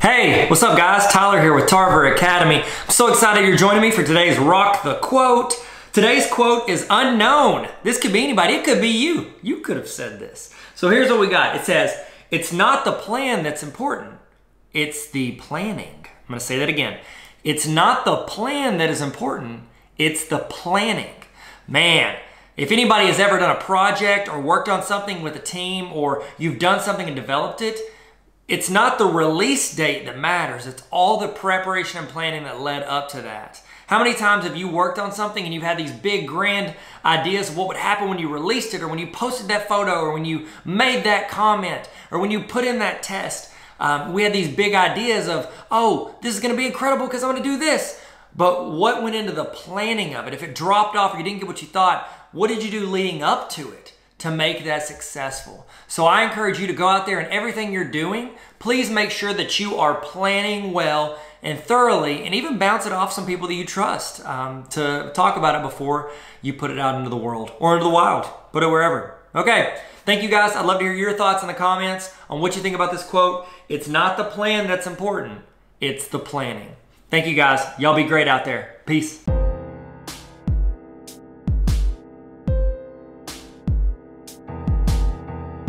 Hey, what's up guys? Tyler here with Tarver Academy. I'm so excited you're joining me for today's Rock the Quote. Today's quote is unknown. This could be anybody. It could be you. You could have said this. So here's what we got. It says, it's not the plan that's important. It's the planning. I'm to say that again. It's not the plan that is important. It's the planning. Man, if anybody has ever done a project or worked on something with a team or you've done something and developed it, it's not the release date that matters. It's all the preparation and planning that led up to that. How many times have you worked on something and you've had these big grand ideas of what would happen when you released it or when you posted that photo or when you made that comment or when you put in that test? Um, we had these big ideas of, oh, this is going to be incredible because I'm going to do this. But what went into the planning of it? If it dropped off or you didn't get what you thought, what did you do leading up to it? To make that successful. So I encourage you to go out there and everything you're doing, please make sure that you are planning well and thoroughly and even bounce it off some people that you trust um, to talk about it before you put it out into the world or into the wild. Put it wherever. Okay, thank you guys. I'd love to hear your thoughts in the comments on what you think about this quote. It's not the plan that's important, it's the planning. Thank you guys. Y'all be great out there. Peace.